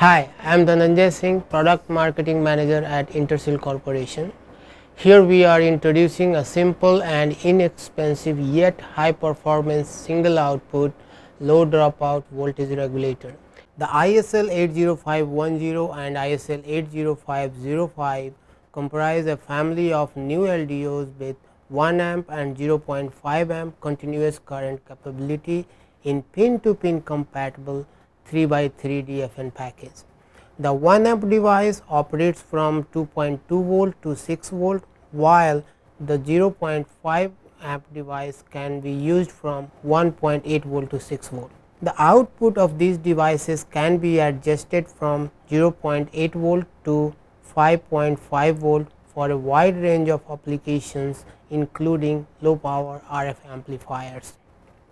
Hi, I am Dhananjay Singh, Product Marketing Manager at Intersil Corporation. Here we are introducing a simple and inexpensive yet high performance single output low dropout voltage regulator. The ISL 80510 and ISL 80505 comprise a family of new LDOs with 1 amp and 0.5 amp continuous current capability in pin to pin compatible 3 by 3 DFN package. The 1 amp device operates from 2.2 volt to 6 volt while the 0.5 amp device can be used from 1.8 volt to 6 volt. The output of these devices can be adjusted from 0.8 volt to 5.5 volt for a wide range of applications including low power RF amplifiers.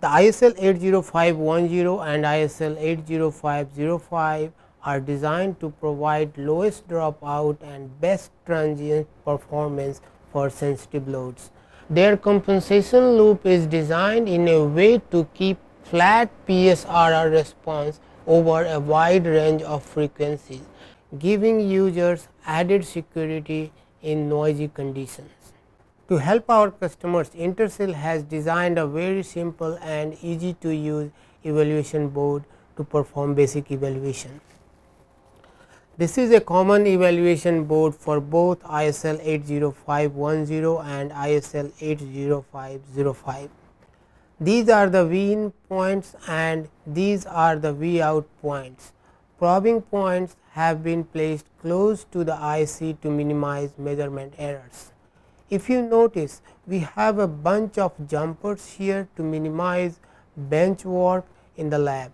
The ISL 80510 and ISL 80505 are designed to provide lowest dropout and best transient performance for sensitive loads. Their compensation loop is designed in a way to keep flat PSRR response over a wide range of frequencies, giving users added security in noisy conditions. To help our customers, Intersil has designed a very simple and easy to use evaluation board to perform basic evaluation. This is a common evaluation board for both ISL 80510 and ISL 80505. These are the V in points and these are the V out points. Probing points have been placed close to the IC to minimize measurement errors. If you notice we have a bunch of jumpers here to minimize bench work in the lab.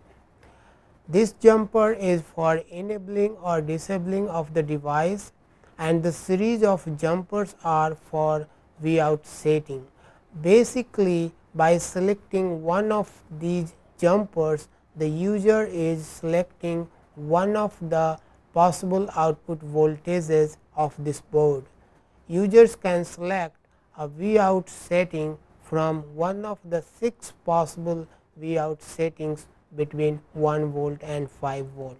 This jumper is for enabling or disabling of the device and the series of jumpers are for Vout setting. Basically by selecting one of these jumpers the user is selecting one of the possible output voltages of this board users can select a V out setting from one of the 6 possible V out settings between 1 volt and 5 volt.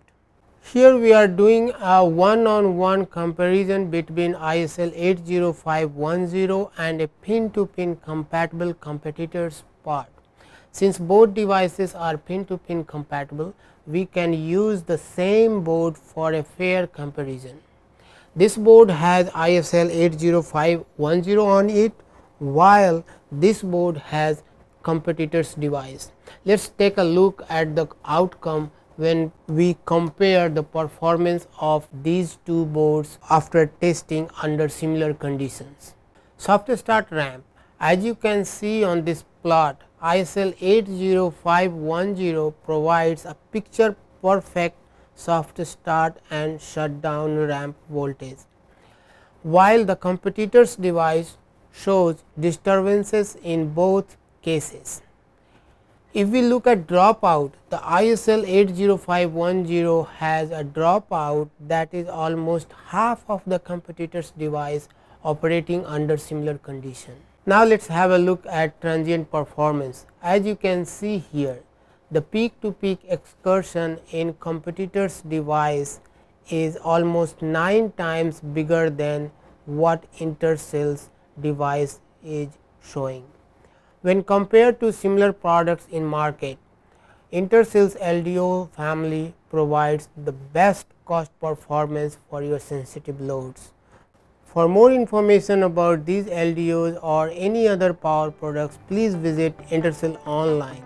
Here we are doing a one on one comparison between ISL 80510 and a pin to pin compatible competitors part. Since both devices are pin to pin compatible, we can use the same board for a fair comparison. This board has ISL 80510 on it while this board has competitors device. Let us take a look at the outcome when we compare the performance of these two boards after testing under similar conditions. Soft start ramp as you can see on this plot ISL 80510 provides a picture perfect soft start and shutdown ramp voltage, while the competitor's device shows disturbances in both cases. If we look at dropout, the ISL 80510 has a dropout that is almost half of the competitor's device operating under similar condition. Now, let us have a look at transient performance. As you can see here, the peak to peak excursion in competitors device is almost 9 times bigger than what Intersil's device is showing. When compared to similar products in market, Intersil's LDO family provides the best cost performance for your sensitive loads. For more information about these LDOs or any other power products, please visit Intersil online.